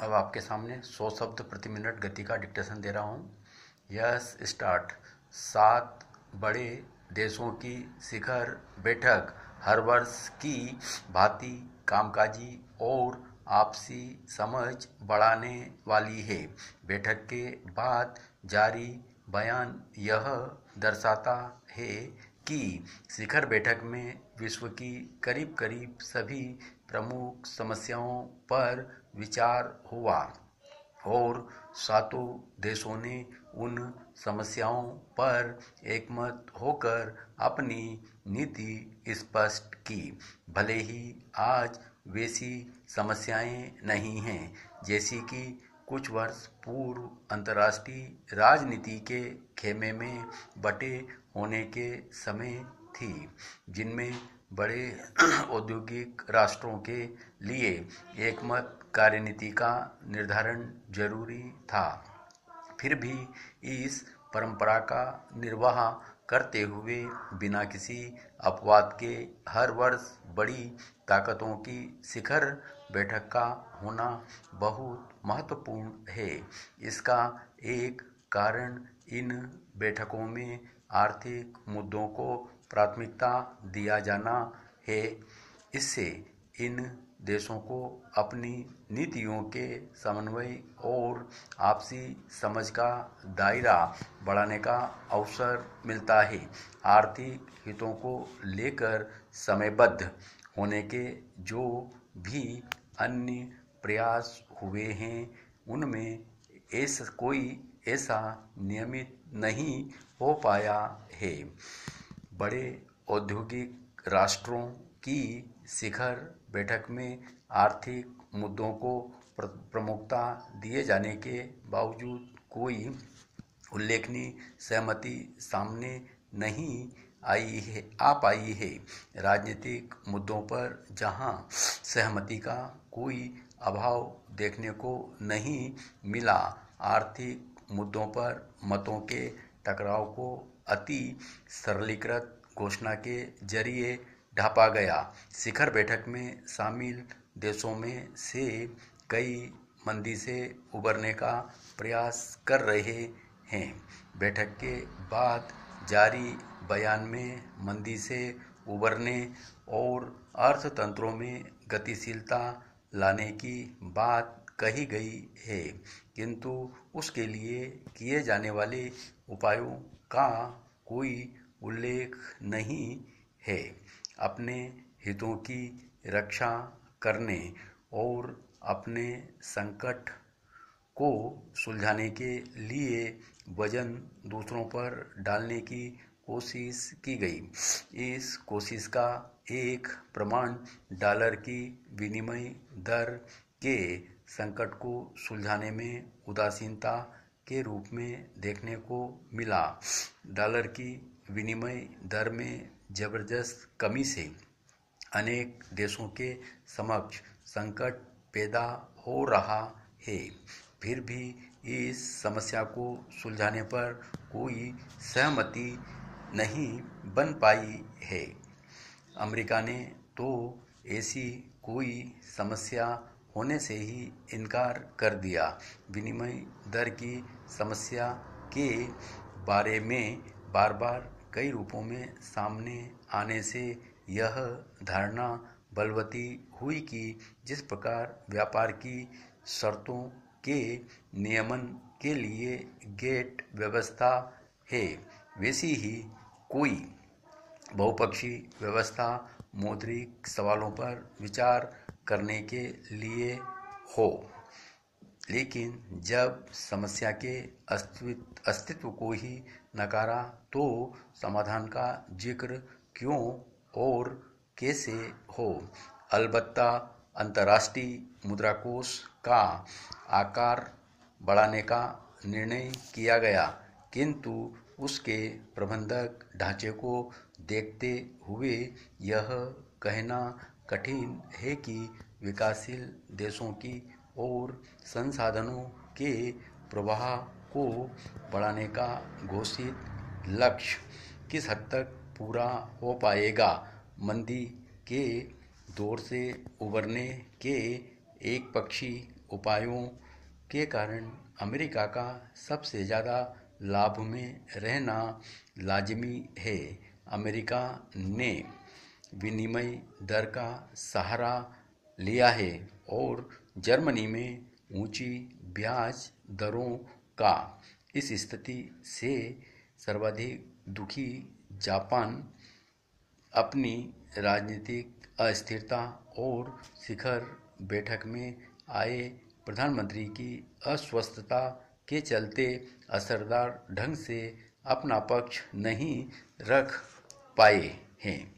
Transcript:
अब आपके सामने सौ शब्द प्रति मिनट गति का डिक्टेशन दे रहा हूँ। यस स्टार्ट सात, बड़े देशों की शिखर बैठक, हर वर्ष की भांति कामकाजी और आपसी समझ बढ़ाने वाली है। बैठक के बाद जारी बयान यह दर्शाता है कि शिखर बैठक में विश्व की करीब करीब सभी प्रमुख समस्याओं पर विचार हुआ और सातों देशों ने उन समस्याओं पर एकमत होकर अपनी नीति स्पष्ट की। भले ही आज वैसी समस्याएँ नहीं हैं, जैसी कि कुछ वर्ष पूर्व अंतर्राष्ट्रीय राजनीति के खेमे में बटे होने के समय थी, जिनमें बड़े औद्योगिक राष्ट्रों के लिए एकमत कार्यनीति का निर्धारण ज़रूरी था। फिर भी इस परंपरा का निर्वाह करते हुए बिना किसी अपवाद के हर वर्ष बड़ी ताकतों की शिखर बैठक का होना बहुत महत्वपूर्ण है। इसका एक कारण इन बैठकों में आर्थिक मुद्दों को प्राथमिकता दिया जाना है। इससे इन देशों को अपनी नीतियों के समन्वय और आपसी समझ का दायरा बढ़ाने का अवसर मिलता है। आर्थिक हितों को लेकर समयबद्ध होने के जो भी अन्य प्रयास हुए हैं, उनमें ऐसा कोई ऐसा नियमित नहीं हो पाया है। बड़े औद्योगिक राष्ट्रों की शिखर बैठक में आर्थिक मुद्दों को प्रमुखता दिए जाने के बावजूद कोई उल्लेखनीय सहमति सामने नहीं आई है, आ पाई है। राजनीतिक मुद्दों पर जहाँ सहमति का कोई अभाव देखने को नहीं मिला, आर्थिक मुद्दों पर मतों के टकराव को अति सरलीकृत घोषणा के ज़रिए ढापा गया। शिखर बैठक में शामिल देशों में से कई मंदी से उबरने का प्रयास कर रहे हैं। बैठक के बाद जारी बयान में मंदी से उबरने और अर्थतंत्रों में गतिशीलता लाने की बात कही गई है। किंतु उसके लिए किए जाने वाले उपायों का कोई उल्लेख नहीं है। अपने हितों की रक्षा करने और अपने संकट को सुलझाने के लिए वज़न दूसरों पर डालने की कोशिश की गई। इस कोशिश का एक प्रमाण डॉलर की विनिमय दर के संकट को सुलझाने में, उदासीनता के रूप में देखने को मिला। डॉलर की विनिमय दर में ज़बरदस्त कमी से अनेक देशों के समक्ष संकट पैदा हो रहा है। फिर भी इस समस्या को सुलझाने पर कोई सहमति नहीं बन पाई है। अमेरिका ने तो ऐसी कोई समस्या होने से ही इनकार कर दिया। विनिमय दर की समस्या के बारे में बार बार कई रूपों में सामने आने से यह धारणा बलवती हुई कि जिस प्रकार व्यापार की शर्तों के नियमन के लिए गेट व्यवस्था है, वैसी ही कोई बहुपक्षी व्यवस्था, मौद्रिक सवालों पर विचार करने के लिए हो। लेकिन जब समस्या के अस्तित्व को ही नकारा तो समाधान का ज़िक्र क्यों और कैसे हो? अलबत्ता अंतर्राष्ट्रीय मुद्रा कोष का आकार बढ़ाने का निर्णय किया गया, किंतु उसके प्रबंधक ढांचे को देखते हुए यह कहना कठिन है कि विकासशील देशों की ओर संसाधनों के प्रवाह को बढ़ाने का घोषित लक्ष्य किस हद तक पूरा हो पाएगा? मंदी के दौर से उबरने के एक पक्षी उपायों के कारण अमेरिका का सबसे ज़्यादा लाभ में रहना लाजमी है। अमेरिका ने विनिमय दर का सहारा लिया है और जर्मनी में ऊँची ब्याज दरों का इस स्थिति से सर्वाधिक दुखी जापान अपनी राजनीतिक अस्थिरता और शिखर बैठक में आए प्रधानमंत्री की अस्वस्थता के चलते असरदार ढंग से अपना पक्ष नहीं रख पाए हैं।